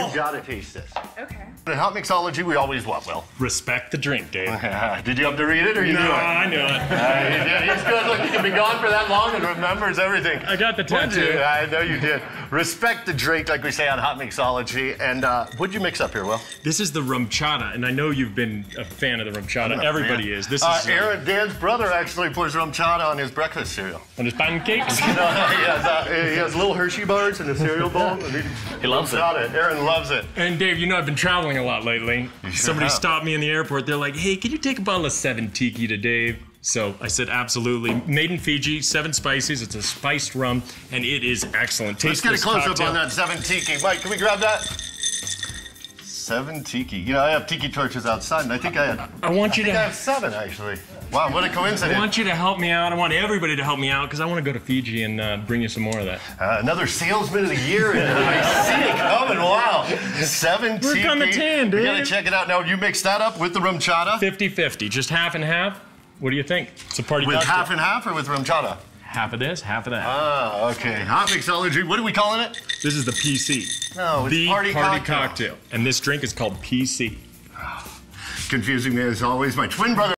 You oh. gotta taste this. Okay. In hot mixology, we always what, Will? Respect the drink, Dave. Did you have to read it or you no, knew it? I knew it. He's good. Look, he can be gone for that long and remembers everything. I got the What'd tattoo. you- I know you did. Respect the drink, like we say on Hot Mixology. And uh, what'd you mix up here, Will? This is the rum chata, and I know you've been a fan of the rum chata. Everybody Man. is. This uh, is uh, Aaron, Dan's brother, actually pours rum chata on his breakfast cereal. on his pancakes. he, has, uh, he has little Hershey bars in a cereal bowl. And he, He loves it. Aaron loves it. And Dave, you know I've been traveling a lot lately. sure Somebody have. stopped me in the airport. They're like, "Hey, can you take a bottle of Seven Tiki to Dave?" So I said, "Absolutely." Made in Fiji, seven spices. It's a spiced rum, and it is excellent. Let's Taste get a close up on that seven tiki. Mike, can we grab that? Seven tiki. You know, I have tiki torches outside, and I think I had. I want you I think I to. have seven actually. Wow, what a coincidence! I want you to help me out. I want everybody to help me out because I want to go to Fiji and uh, bring you some more of that. Uh, another salesman of the year. and I see it coming. Wow, seven Work tiki. on the tan, We gotta check it out now. You mix that up with the rum chata. 50-50, just half and half. What do you think? It's a party cocktail. With cocktail. half and half, or with rum chata? half of this, half of that. Ah, okay. Hot mixology. What are we calling it? this is the PC. No, it's the party, cocktail. cocktail. And this drink is called PC. Confusing me as always. My twin brother.